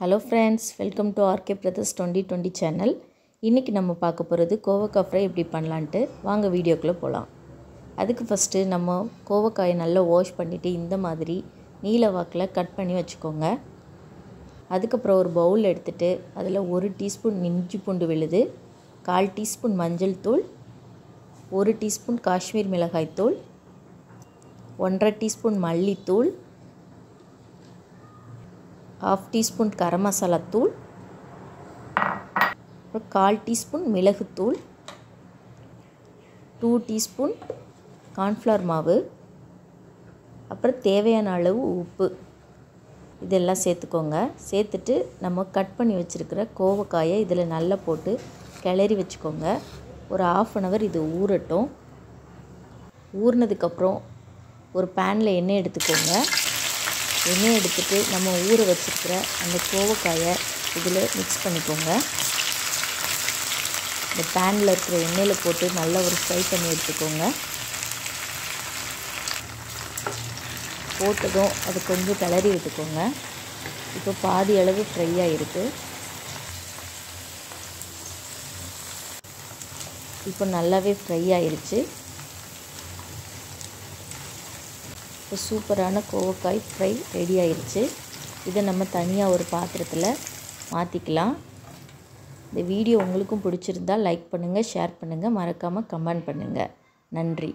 Hello friends welcome to RK brothers twenty twenty channel இன்றைக்கி நம்ம பார்க்க போகிறது கோவக்காய் ஃப்ரை எப்படி பண்ணலான்ட்டு. வாங்க வீடியோக்குள்ளே போகலாம் அதுக்கு ஃபஸ்ட்டு நம்ம கோவக்காயை நல்லா வாஷ் பண்ணிவிட்டு இந்த மாதிரி நீல வாக்கில் கட் பண்ணி வச்சுக்கோங்க. அதுக்கப்புறம் ஒரு பவுல் எடுத்துகிட்டு அதில் ஒரு டீஸ்பூன் இஞ்சி பூண்டு விழுது கால் டீஸ்பூன் மஞ்சள் தூள் ஒரு டீஸ்பூன் காஷ்மீர் மிளகாய் தூள் ஒன்றரை டீஸ்பூன் மல்லித்தூள் ஹாஃப் டீஸ்பூன் கரம் மசாலா தூள். அப்புறம் கால் டீஸ்பூன் மிளகுத்தூள் டூ டீஸ்பூன் கார்ன்ஃப்ளவர் மாவு. அப்புறம் தேவையான அளவு உப்பு. இதெல்லாம் சேர்த்துக்கோங்க. சேர்த்துட்டு நம்ம கட் பண்ணி வச்சுருக்கிற கோவக்காயை இதில் நல்லா போட்டு கிளறி வச்சுக்கோங்க. ஒரு ஆஃப் அன் ஹவர் இது ஊறட்டும். ஊறினதுக்கப்புறம் ஒரு பேனில் எண்ணெய் எடுத்துக்கோங்க. எண்ணெய் எடுத்துகிட்டு நம்ம ஊற வச்சுருக்கிற அந்த கோவக்காயை இதில் மிக்ஸ் பண்ணிக்கோங்க. இந்த பேனில் இருக்கிற எண்ணெயில் போட்டு நல்லா ஒரு ஃப்ரை பண்ணி எடுத்துக்கோங்க. போட்டதும் அது கொஞ்சம் கிளறி விட்டுக்கோங்க. இப்போ பாதி அளவு ஃப்ரை ஆகிருக்கு இப்போ நல்லாவே ஃப்ரை ஆயிடுச்சு இப்போ சூப்பரான கோவக்காய் ஃப்ரை ரெடி ஆயிடுச்சு இதை நம்ம தனியாக ஒரு பாத்திரத்தில் மாற்றிக்கலாம் இந்த வீடியோ உங்களுக்கும் பிடிச்சிருந்தால் லைக் பண்ணுங்கள் ஷேர் பண்ணுங்கள் மறக்காமல் கமெண்ட் பண்ணுங்கள் நன்றி.